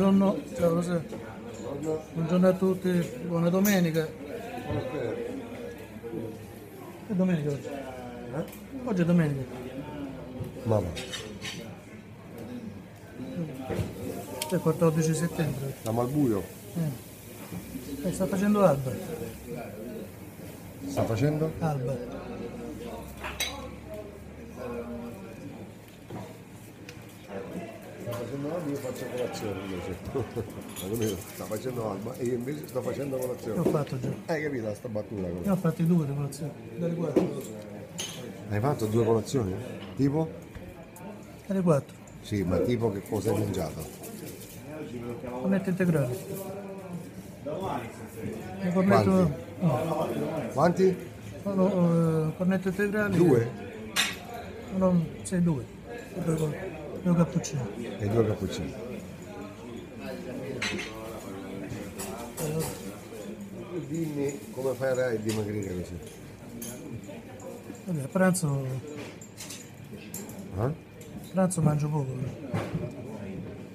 Buongiorno, ciao José. Buongiorno a tutti, buona domenica. È domenica oggi. Oggi è domenica. Mamma, È il 14 settembre. siamo al buio. Eh. Eh, sta facendo alba. Sta facendo? Alba. Facendo alba, io faccio colazione invece. Ma come sta facendo alba e io invece sto facendo Che ho colazione. fatto già? Hai capito sta battuta? Io come? ho fatti due di colazione. Dalle 4. Hai fatto due colazioni? Tipo? Dalle 4. Sì, ma tipo che cosa hai mangiato? Cornetto integrale. Il cornetto. No, Quanti? no, eh, cornetto integrale. Due? No, sei due. E Due, due cappuccini. E due cappuccini. Dimmi come farai a dimagrire così. Vabbè, a pranzo, Eh? a pranzo mangio poco.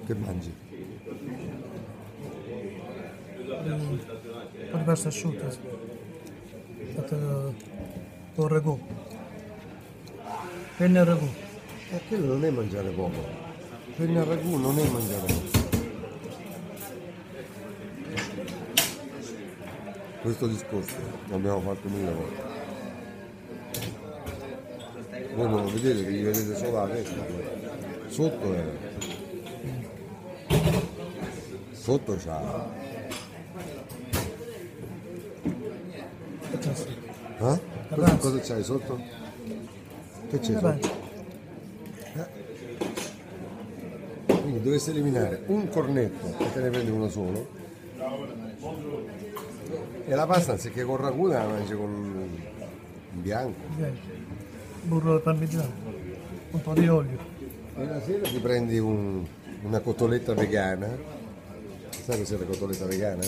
Che mangi? Un po' di pasta asciutta. sì. Fatto con ragù. Penne al ragù. E quello non è mangiare poco. Penne al ragù non è mangiare poco. Questo discorso l'abbiamo fatto mille volte. Voi non lo vedete, vi vedete solo la testa. Sotto è. Sotto c'ha. Eh? Cosa, c'hai sotto? Che c'è sotto? Dovresti eliminare un cornetto e te ne prendi uno solo. E la pasta anziché con ragù la mangi con in bianco. Burro parmigiano. Un po' di olio. E la sera ti prendi un- una cotoletta vegana. Sai cos'è la cotoletta vegana?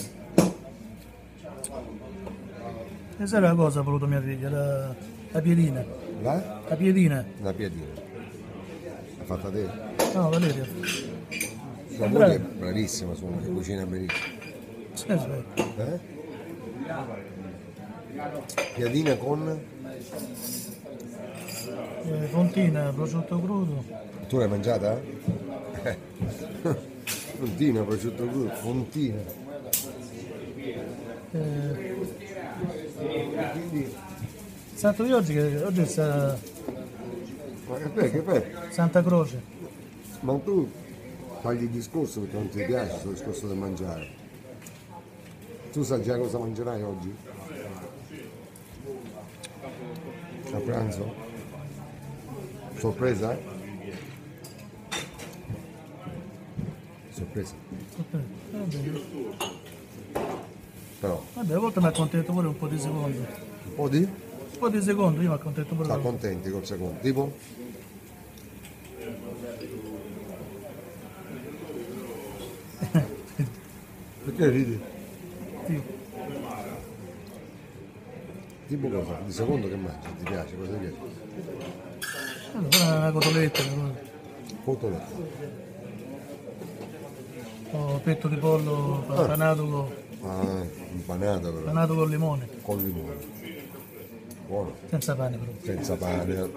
Questa era la cosa ha voluto mia figlia, la, la piedina. La? La piedina. La piadina. L'ha fatta te? No, Valeria. La moglie è bravissima, su, che cucina benissimo. Sì, sì. Eh? Piadina con? Eh, fontina, prosciutto crudo. Tu l'hai mangiata? Eh. Fontina, prosciutto crudo, fontina. Eh, Santo di oggi, che oggi è sta- ma che fai, che fai? Santa Croce. Ma tu fai il discorso perché non ti piace sul discorso del mangiare. Tu sai già cosa mangerai oggi? A pranzo? Sorpresa? Sorpresa. Eh, Però, Vabbè, a volte mi accontento pure un po' di secondi. un po' di? Un po' di secondi, io mi accontento pure. Sta contenti col secondo. Tipo? Perché ridi? Sì. Tipo cosa? Di secondo che mangi? Ti piace? Cosa ti piace? Allora, una cotoletta, Cotoletta. po' petto di pollo panato con, Ah, impanata però. panato con limone, Con limone. Buono. senza pane però. Senza pane.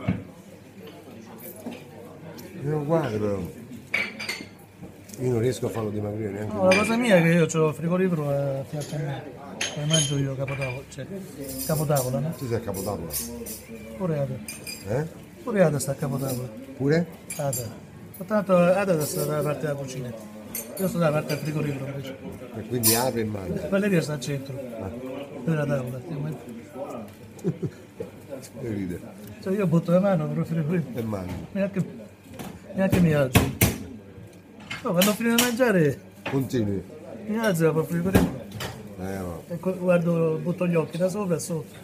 È uguale però. Io non riesco a farlo dimagrire neanche. No, la cosa mia è che io ho il frigorifero a fianco a me. Poi mangio io capotavola, cioè capotavola, no? Tu sei a capotavola. Pure Ada. Eh? Pure Ada sta a capotavola. Pure? Ada. Soltanto Ada sta dalla parte della cucina. Io sto dalla parte del frigorifero invece. E quindi apre e mangia. Valeria sta al centro. Della tavola. E ride. Cioè io butto la mano per il frigorifero. E mangia. Neanche, neanche mi alzo. No, quando finito di mangiare Continui. mi alzo per il frigorifero. Eh, no. E co- guardo, butto gli occhi da sopra e sotto.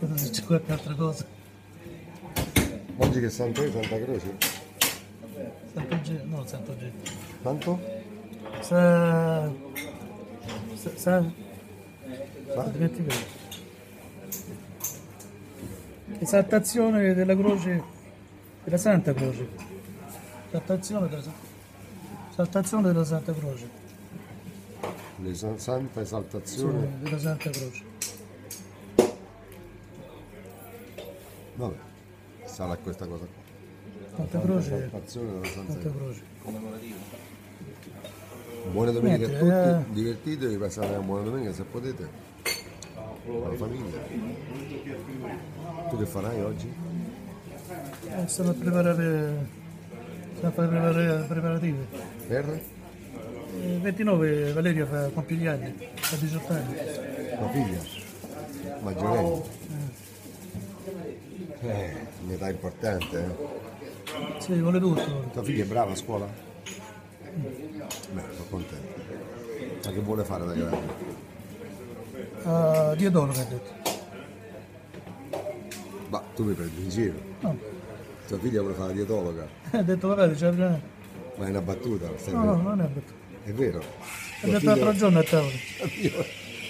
Vedo se c'è qualche altra cosa. Oggi che Santo è Santa Croce? Santo G, no, Santo G. Santo? Sa... Sa... sa Sa? Esaltazione della croce, della Santa Croce. Esaltazione della Santa Saltazione della Santa Croce. San- santa esaltazione. Della Santa Croce. Vabbè, sarà questa cosa qua. Santa Croce. Esaltazione della Santa Santa Croce. Buone domeniche a Niente, eh. tutti, divertitevi, passate una buona domenica se potete. La famiglia. Tu che farai oggi? Eh, stiamo a preparare. Stiamo a fare preparare preparativi. Per? Il 29 Valeria fa compie gli anni, ha 18 anni. La figlia? Maggiorenne? Eh, un'età importante, eh. Sì, vuole tutto. Tua figlia è brava a scuola? Beh, sono contento. Ma che vuole fare da grande? Ah, dietologa ha detto. Ma tu mi prendi in giro. No, Tua figlia vuole fare la dietologa. ha detto vabbè, c'è la... Ma è una battuta, stai No, no, vero? non è detto. È vero. Tua detto l'altro giorno a tavola.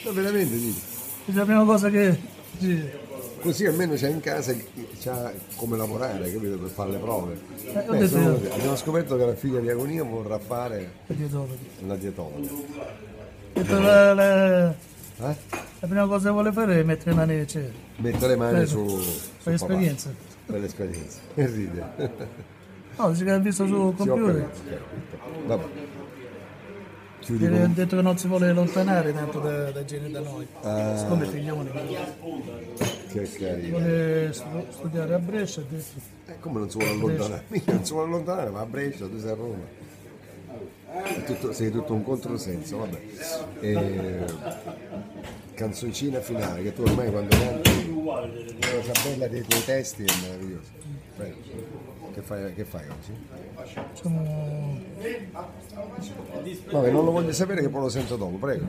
Ma veramente dici? È la prima cosa che... Sì. Così almeno c'è in casa, c'ha come lavorare, capito? Per fare le prove. Eh, ho Beh, detto sono- io. abbiamo scoperto che la figlia di Agonia vorrà fare è dietologa. la dietologa. Detto la, la, Eh? La prima cosa che vuole fare è mettere le mani, cioè, Mettere le mani Per- su, per su l'esperienza. Per l'esperienza. E ride. No, dice che ha visto sul computer. Vabbè. Chiudi ha detto che non si vuole allontanare tanto da, da gente da noi. Ah. Siccome figlione, Che carino. vuole stu- studiare a Brescia, detto. Eh, come non si vuole allontanare? Mica non si vuole allontanare, va a Brescia, tu sei a Roma. È tutto- sei tutto un controsenso, vabbè. E... Canzoncina finale, che tu ormai quando canti la cosa bella dei tuoi testi è meravigliosa. Prego. Che fai, che fai oggi? Vabbè, non lo voglio sapere che poi lo sento dopo, prego.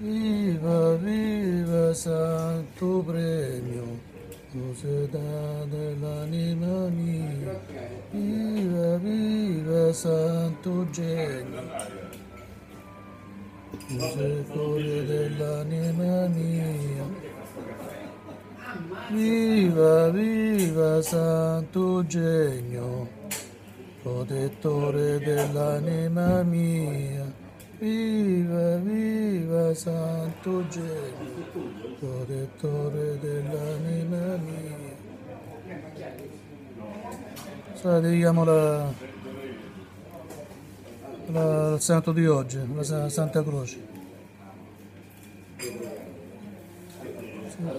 Viva, viva Santo Premio, Società dell'anima mia. Viva, viva Santo Genio, Giuseppe dell'anima mia. Viva, viva Santo Genio, protettore dell'anima mia. Viva, viva Santo Genio, protettore dell'anima mia. Sa, dedichiamo la, la- al santo di oggi, la Sa- Santa Croce.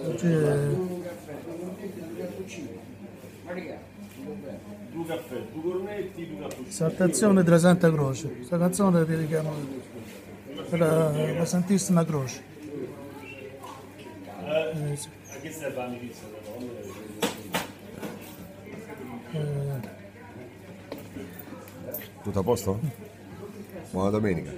Oggi è due caffè, due cornetti, due cappuccini. Saltazione della Santa Croce. Questa canzone la dedichiamo alla, alla Santissima Croce. Eh, sì. A che serve la milizia? Eh, Tutto a posto? Buona domenica.